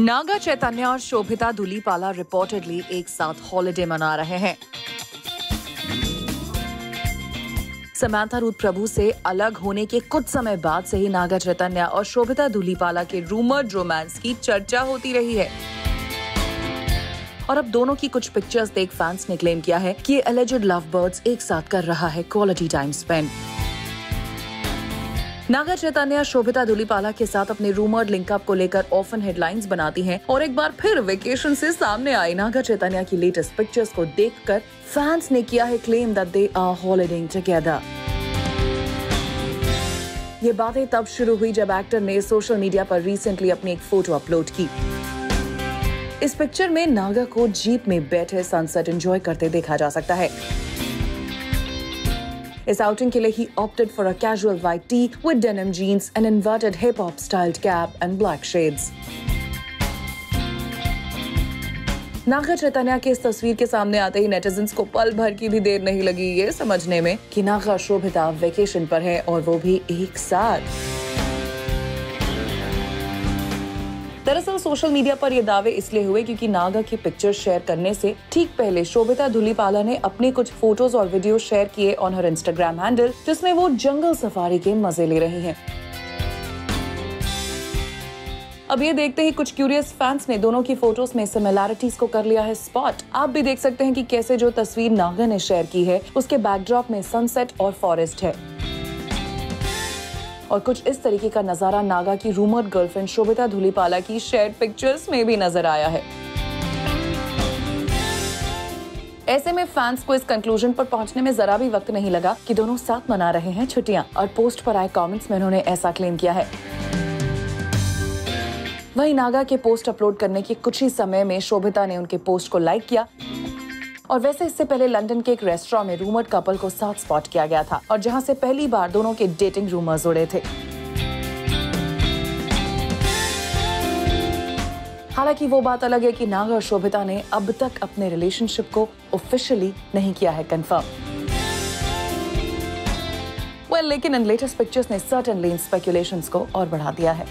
नागा चैतन्य और शोभिता दुलीपाला रिपोर्टेडली एक साथ हॉलिडे मना रहे हैं। समांथा रूथ प्रभु से अलग होने के कुछ समय बाद से ही नागा चैतन्य और शोभिता दुलीपाला के रूमर्ड रोमांस की चर्चा होती रही है। और अब दोनों की कुछ पिक्चर्स देख फैंस ने क्लेम किया है कि एलिजेड लव बर्ड्स एक साथ कर रहा है quality time spend Naga Chaitanya Sobhita Dhulipala के साथ अपने रूमर्ड लिंकअप को लेकर ऑफन हेडलाइंस बनाती हैं और एक बार फिर वेकेशन से सामने आई। नागा चैतन्य की लेटेस्ट पिक्चर्स को देखकर फैंस ने किया है claim that they are holidaying together ये बातें तब शुरू हुई जब एक्टर ने सोशल मीडिया पर रिसेंटली अपनी एक फ़ोटो अपलोड की। इस पिक्चर में नागा को जीप में बैठे सनसेट एंजॉय करते देखा जा सकता है। इस आउटिंग के लिए ही opted for a casual white tee with denim jeans and inverted hip hop styled cap and black shades Naga Chaitanya के इस तस्वीर के सामने आते ही नेटिजन को पल भर की भी देर नहीं लगी ये समझने में कि नागा शोभिता वेकेशन पर है और वो भी एक साथ दरअसल सोशल मीडिया पर ये दावे इसलिए हुए क्योंकि नागा की पिक्चर शेयर करने से ठीक पहले शोभिता धुलीपाला ने अपने कुछ फ़ोटोज़ और वीडियो शेयर किए ऑन हर इंस्टाग्राम हैंडल जिसमें वो जंगल सफारी के मज़े ले रही हैं। अब ये देखते ही कुछ क्यूरियस फैंस ने दोनों की फ़ोटोज़ में सिमिलैरिटीज को कर लिया है स्पॉट आप भी देख सकते हैं कि कैसे जो तस्वीर नागा ने शेयर की है, उसके बैकड्रॉप में सनसेट और फॉरेस्ट है और कुछ इस तरीके का नज़ारा नागा की रूमर गर्लफ्रेंड शोभिता धुलीपाला की शेयर पिक्चर्स में भी नज़र आया है। ऐसे में फैंस को इस कंक्लूजन पर पहुँचने में जरा भी वक्त नहीं लगा कि दोनों साथ मना रहे हैं छुट्टियाँ और पोस्ट पर आए कमेंट्स में उन्होंने ऐसा क्लेम किया है। वहीं नागा के पोस्ट अपलोड करने के कुछ ही समय में शोभिता ने उनके पोस्ट को लाइक किया। और वैसे इससे पहले लंदन के एक रेस्टोरेंट में रूमर्ड कपल को साथ स्पॉट किया गया था और जहाँ से पहली बार दोनों के डेटिंग रूमर्स उड़े थे। हालाँकि वो बात अलग है कि नाग और शोभिता ने अब तक अपने रिलेशनशिप को ऑफिशियली नहीं किया है कंफर्म वेल well, लेकिन इन लेटेस्ट पिक्चर्स ने सर्टेनली इन स्पेकुलेशंस को और बढ़ा दिया है।